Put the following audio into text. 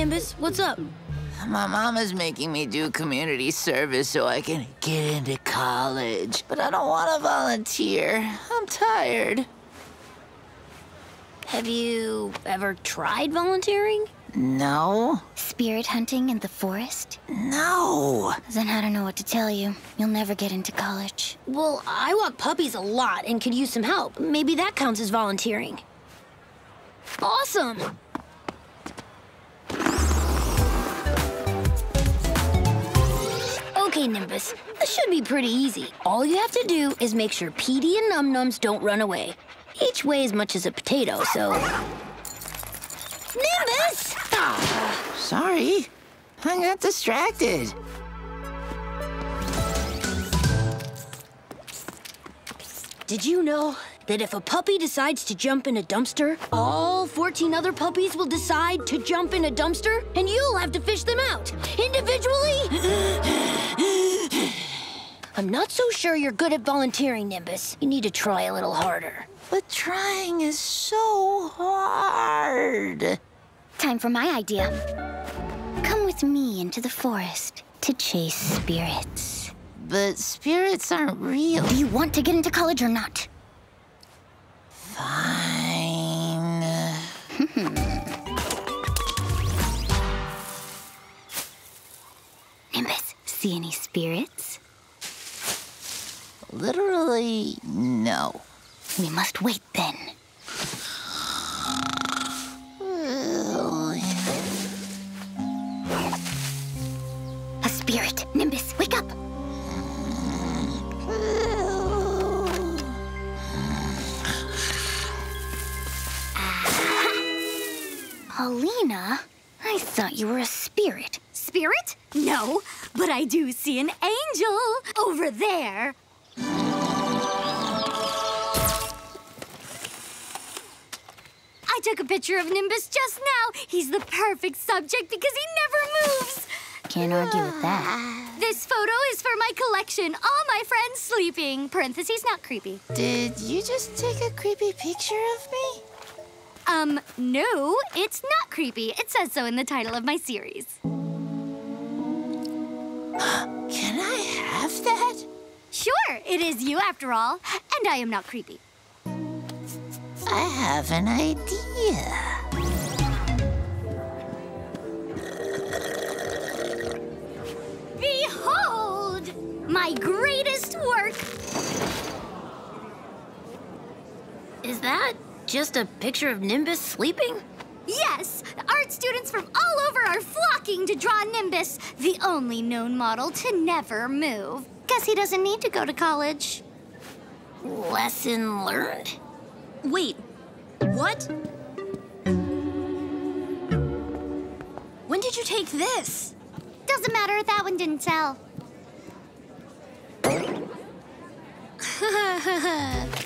Nimbus. What's up? My mama's making me do community service so I can get into college. But I don't want to volunteer. I'm tired. Have you ever tried volunteering? No. Spirit hunting in the forest? No. Then I don't know what to tell you. You'll never get into college. Well, I walk puppies a lot and could use some help. Maybe that counts as volunteering. Awesome! Okay, Nimbus, this should be pretty easy. All you have to do is make sure Petey and Num Nums don't run away. Each weigh as much as a potato, so... Nimbus! Ah. Sorry. I got distracted. Did you know that if a puppy decides to jump in a dumpster, all 14 other puppies will decide to jump in a dumpster, and you'll have to fish them out individually? I'm not so sure you're good at volunteering, Nimbus. You need to try a little harder. But trying is so hard. Time for my idea. Come with me into the forest to chase spirits. But spirits aren't real. Do you want to get into college or not? Hmm. Nimbus, see any spirits? Literally, no. We must wait then. Alina, I thought you were a spirit. Spirit? No, but I do see an angel over there. I took a picture of Nimbus just now. He's the perfect subject because he never moves. Can't argue with that. This photo is for my collection. All my friends sleeping. Parentheses, not creepy. Did you just take a creepy picture of me? Um, no, it's not creepy. It says so in the title of my series. Can I have that? Sure, it is you after all. And I am not creepy. I have an idea. Behold, my greatest work. Is that just a picture of Nimbus sleeping? Yes, art students from all over are flocking to draw Nimbus, the only known model to never move. Guess he doesn't need to go to college. Lesson learned. Wait, what? When did you take this? Doesn't matter, that one didn't sell.